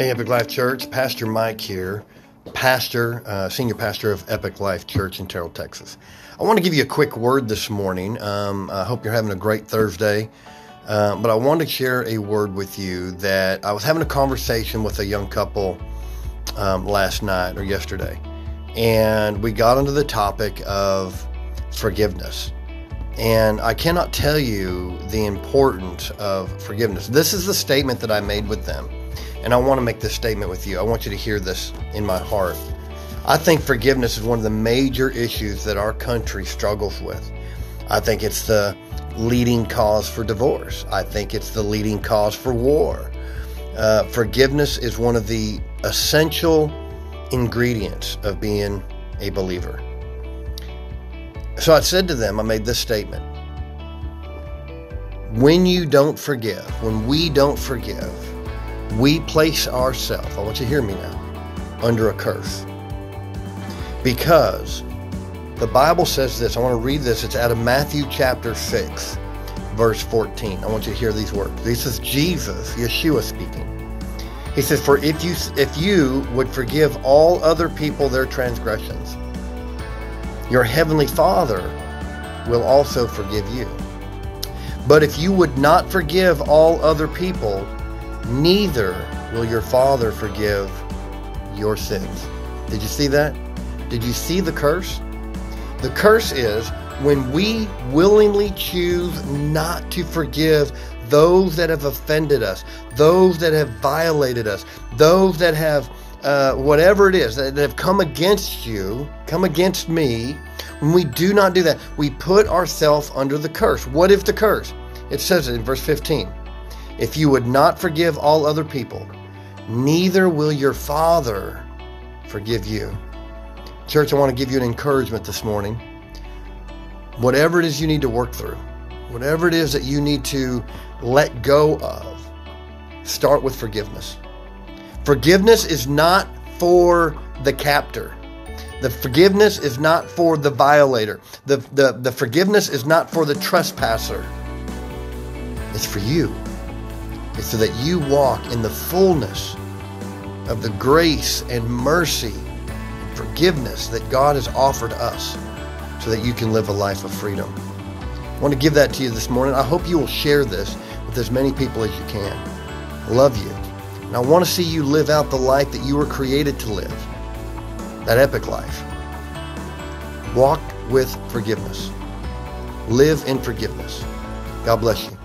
Hey, Epic Life Church, Pastor Mike here, pastor, uh, senior pastor of Epic Life Church in Terrell, Texas. I want to give you a quick word this morning. Um, I hope you're having a great Thursday. Uh, but I wanted to share a word with you that I was having a conversation with a young couple um, last night or yesterday, and we got into the topic of forgiveness. And I cannot tell you the importance of forgiveness. This is the statement that I made with them. And I want to make this statement with you. I want you to hear this in my heart. I think forgiveness is one of the major issues that our country struggles with. I think it's the leading cause for divorce. I think it's the leading cause for war. Uh, forgiveness is one of the essential ingredients of being a believer. So I said to them, I made this statement. When you don't forgive, when we don't forgive, we place ourselves, I want you to hear me now, under a curse. Because the Bible says this. I want to read this. It's out of Matthew chapter 6, verse 14. I want you to hear these words. This is Jesus, Yeshua speaking. He says, For if you if you would forgive all other people their transgressions, your heavenly Father will also forgive you. But if you would not forgive all other people, neither will your Father forgive your sins. Did you see that? Did you see the curse? The curse is when we willingly choose not to forgive those that have offended us, those that have violated us, those that have uh, whatever it is that have come against you, come against me, when we do not do that, we put ourselves under the curse. What if the curse? It says it in verse 15. If you would not forgive all other people, neither will your Father forgive you. Church, I want to give you an encouragement this morning. Whatever it is you need to work through, whatever it is that you need to let go of, start with forgiveness. Forgiveness is not for the captor. The forgiveness is not for the violator. The, the, the forgiveness is not for the trespasser. It's for you. It's so that you walk in the fullness of the grace and mercy and forgiveness that God has offered us so that you can live a life of freedom. I want to give that to you this morning. I hope you will share this with as many people as you can. I love you. And I want to see you live out the life that you were created to live, that epic life. Walk with forgiveness. Live in forgiveness. God bless you.